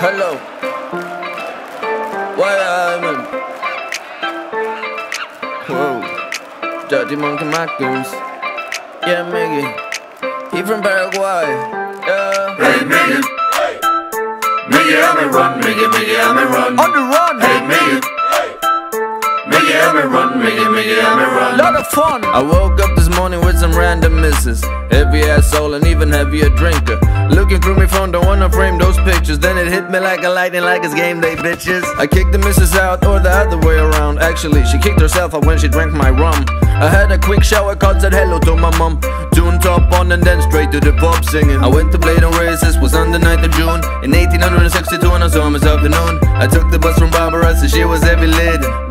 Hello. Why I'm Whoa. Dirty Monkey Macoons. Yeah, Miggy. He from Paraguay. Yeah. Hey, Miggy. Miggy, Almiron. Miggy, Miggy, Almiron. On the run. Hey, Miggy. Miggy, Almiron. Miggy, Miggy, I'm a I woke up this morning with some random misses. Heavy ass soul and even heavier drinker. Looking through my phone, don't wanna frame those pictures. Then it hit me like a lightning, like it's game day, bitches. I kicked the missus out, or the other way around. Actually, she kicked herself out when she drank my rum. I had a quick shower, called said hello to my mom. Toon top on and then straight to the pub singing. I went to Blaydon Races, was on the 9th of June. In 1862, on a summer's afternoon. I took the bus from Balmbra's, so she was heavy laden.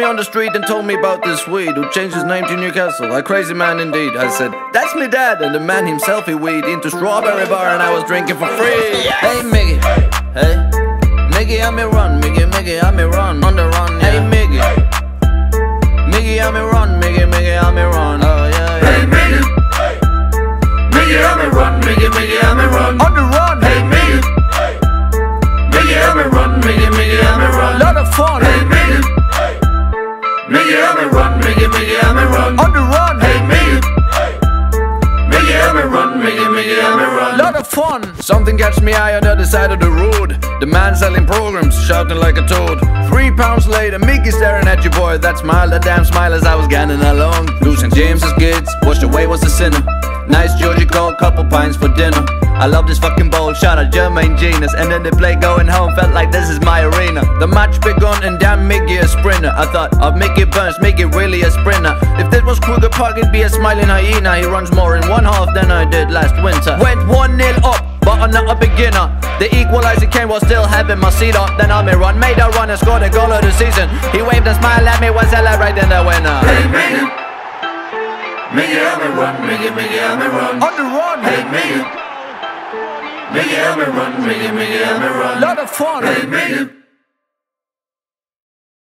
Me on the street and told me about this Swede who changed his name to Newcastle. A crazy man indeed. I said, That's me dad. And the man himself he weed into strawberry bar and I was drinking for free. Hey, Miggy. Hey. Miggy, Almiron. Miggy, Miggy, Almiron. On the run. Hey, Miggy. Miggy, A run. Miggy, Miggy, Almiron. On the run. Hey, Miggy. Miggy, Almiron. Miggy, Miggy, Almiron. Lot of fun. Something catch me eye on the other side of the road. The man selling programs, shouting like a toad. Three pounds later, Mickey staring at you, boy. That smile, that damn smile as I was getting along. Losing James's kids, washed away was a sinner. Nice Geordie couple pints for dinner. I love this fucking bowl, shout out Jermaine Jenas. And then they play going home, felt like this is my arena. The match begun and damn Mickey a sprinter. I thought of Mickey Burns, it really a sprinter. If this was Kruger Park, it'd be a smiling hyena. He runs more in one half than I did last winter. Went 1 0 up. But I'm not a beginner. The equalizer came while still having my seat up. Then run, made a run and scored a goal of the season. He waved and smiled at me while celebrating the winner. Hey, Miggy. Miggy, Almiron. Miggy, Miggy, Almiron. On the run, Hey, Miggy. Miggy, Almiron. Miggy, Miggy, Almiron. lot of fun. Hey, Miggy.